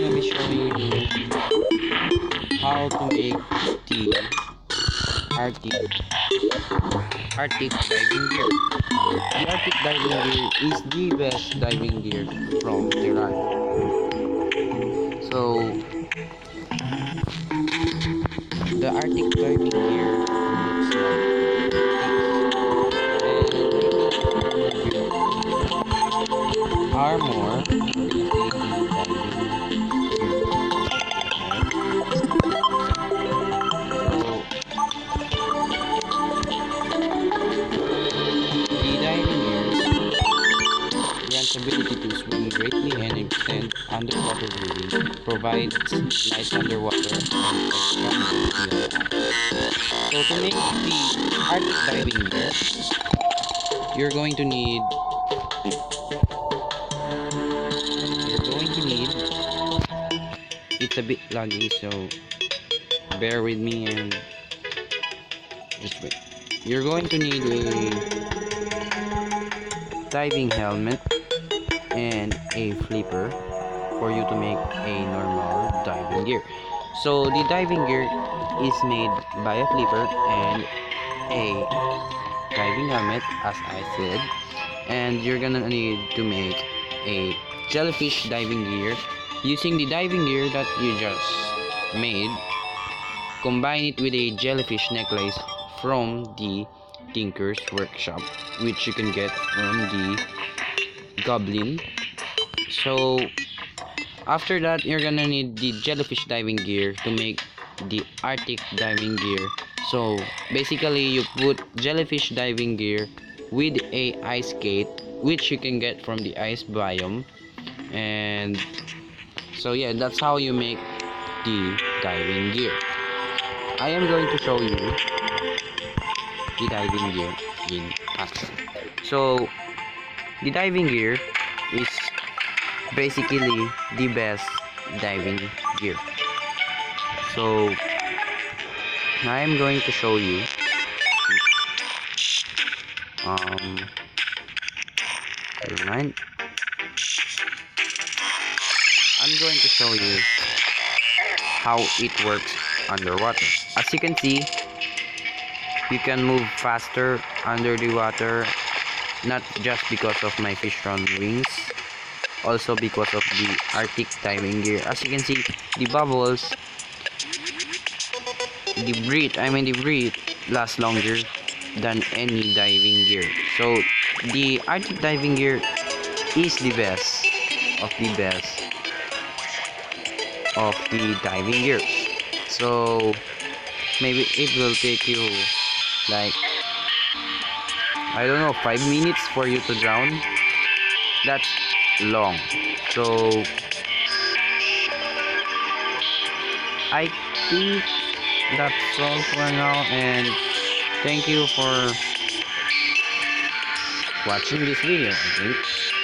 gonna be showing you how to make the Arctic Arctic diving gear. The Arctic diving gear is the best diving gear from Terraria. So the Arctic diving gear looks like ability to swim greatly and extend underwater breathing, provides light underwater and So to make the Arctic diving gear, you're going to need you're going to need it's a bit laggy so bear with me and just wait. You're going to need a diving helmet and a flipper for you to make a normal diving gear. So the diving gear is made by a flipper and a diving helmet as I said. And you're gonna need to make a jellyfish diving gear using the diving gear that you just made. Combine it with a jellyfish necklace from the Tinker's Workshop which you can get from the goblin. So after that you're gonna need the jellyfish diving gear to make the arctic diving gear. So basically you put jellyfish diving gear with a ice skate which you can get from the ice biome. And so yeah that's how you make the diving gear. I am going to show you the diving gear in action. So the diving gear is basically the best diving gear. So I am going to show you um never mind. I'm going to show you how it works underwater. As you can see you can move faster under the water not just because of my fishron wings also because of the arctic diving gear. As you can see the bubbles the breathe i mean the breathe lasts longer than any diving gear. So the arctic diving gear is the best of the best of the diving gears. So maybe it will take you like I don't know 5 minutes for you to drown? That's long. So I think that's all for now and thank you for watching this video I think